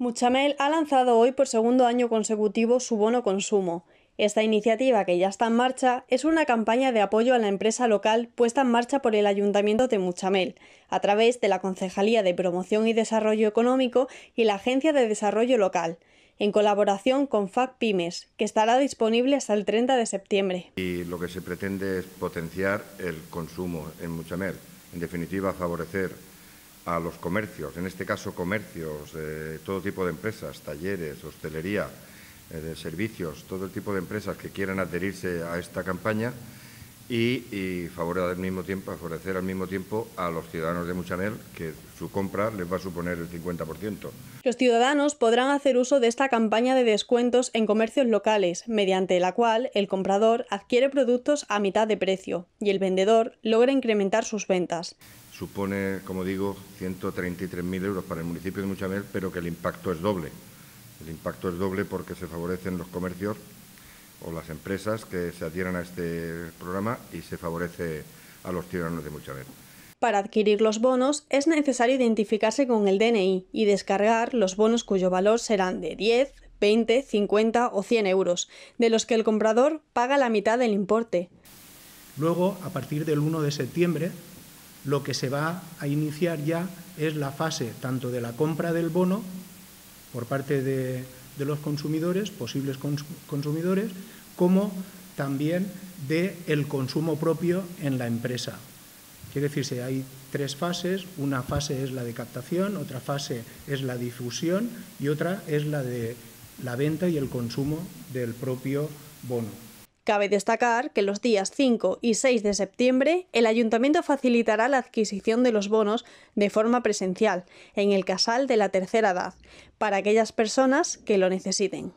Muchamel ha lanzado hoy por segundo año consecutivo su bono consumo. Esta iniciativa, que ya está en marcha, es una campaña de apoyo a la empresa local puesta en marcha por el Ayuntamiento de Muchamel, a través de la Concejalía de Promoción y Desarrollo Económico y la Agencia de Desarrollo Local, en colaboración con FAC Pymes, que estará disponible hasta el 30 de septiembre. Y lo que se pretende es potenciar el consumo en Muchamel, en definitiva favorecer a los comercios, en este caso comercios, de todo tipo de empresas, talleres, hostelería, eh, de servicios, todo el tipo de empresas que quieran adherirse a esta campaña y, favorecer, al mismo tiempo, favorecer al mismo tiempo a los ciudadanos de Muchamel que su compra les va a suponer el 50%. Los ciudadanos podrán hacer uso de esta campaña de descuentos en comercios locales, mediante la cual el comprador adquiere productos a mitad de precio y el vendedor logra incrementar sus ventas supone, como digo, 133.000 euros para el municipio de Muchamel, pero que el impacto es doble. El impacto es doble porque se favorecen los comercios o las empresas que se adhieran a este programa y se favorece a los ciudadanos de Muchamel. Para adquirir los bonos es necesario identificarse con el DNI y descargar los bonos cuyo valor serán de 10, 20, 50 o 100 euros, de los que el comprador paga la mitad del importe. Luego, a partir del 1 de septiembre, lo que se va a iniciar ya es la fase tanto de la compra del bono por parte de, los consumidores, posibles consumidores, como también del el consumo propio en la empresa. Quiere decirse, hay tres fases, una fase es la de captación, otra fase es la difusión y otra es la de la venta y el consumo del propio bono. Cabe destacar que los días 5 y 6 de septiembre el ayuntamiento facilitará la adquisición de los bonos de forma presencial en el casal de la tercera edad para aquellas personas que lo necesiten.